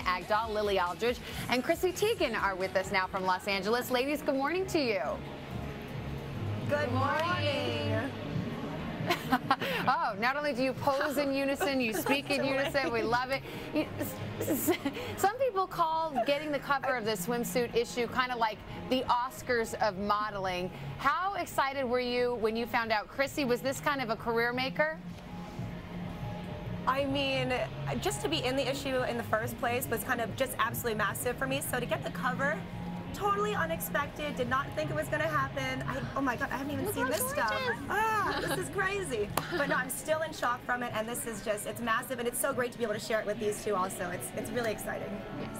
Agdal, Lily Aldridge, and Chrissy Teigen are with us now from Los Angeles. Ladies, good morning to you. Good morning. oh, not only do you pose in unison, you speak in unison. We love it. You, some people call getting the cover of the swimsuit issue kind of like the Oscars of modeling. How excited were you when you found out Chrissy was this kind of a career maker? I mean, just to be in the issue in the first place was kind of just absolutely massive for me. So to get the cover, totally unexpected. Did not think it was going to happen. I, oh my god, I haven't even Look seen this stuff. Ah, this is crazy. But no, I'm still in shock from it, and this is just it's massive, and it's so great to be able to share it with these two. Also, it's it's really exciting. Yes.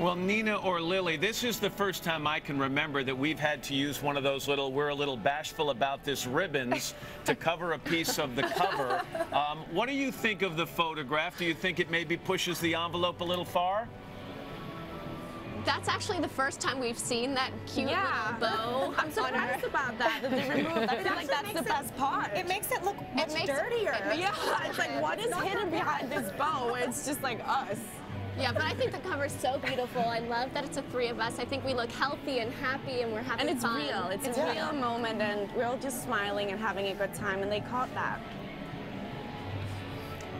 Well, Nina or Lily, this is the first time I can remember that we've had to use one of those little, we're a little bashful about this ribbons to cover a piece of the cover. Um, what do you think of the photograph? Do you think it maybe pushes the envelope a little far? That's actually the first time we've seen that cute yeah. little bow. I'm surprised about that, that they removed. I feel like that's the best part. It makes it look much it dirtier. It, yeah, it's like, what is hidden behind this bow? It's just like us. Yeah, but I think the cover is so beautiful. I love that it's the three of us. I think we look healthy and happy and we're having And it's fun. real. It's, it's a real moment and we're all just smiling and having a good time and they caught that.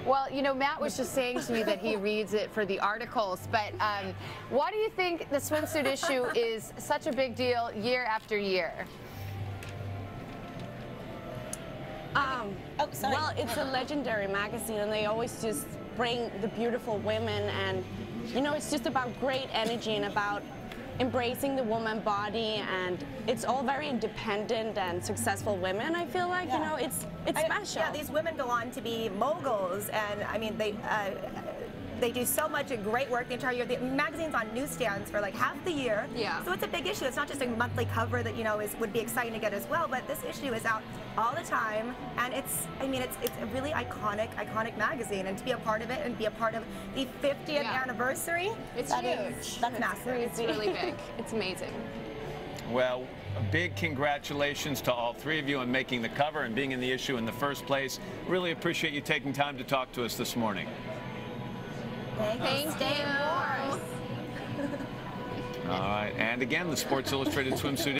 Well, you know, Matt was just saying to me that he reads it for the articles, but um, why do you think the swimsuit issue is such a big deal year after year? Um, oh, well, it's a legendary magazine, and they always just bring the beautiful women, and you know, it's just about great energy and about embracing the woman body and it's all very independent and successful women I feel like yeah. you know it's it's I, special yeah these women go on to be moguls and I mean they uh, they do so much great work the entire year. The magazine's on newsstands for like half the year. Yeah. So it's a big issue. It's not just a monthly cover that you know is would be exciting to get as well, but this issue is out all the time, and it's I mean it's it's a really iconic iconic magazine, and to be a part of it and be a part of the 50th yeah. anniversary, it's huge. Is, that's it's massive. It's really big. It's amazing. Well, a big congratulations to all three of you on making the cover and being in the issue in the first place. Really appreciate you taking time to talk to us this morning. Thank you. Stay warm. All right. And again, the Sports Illustrated swimsuit